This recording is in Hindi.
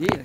ये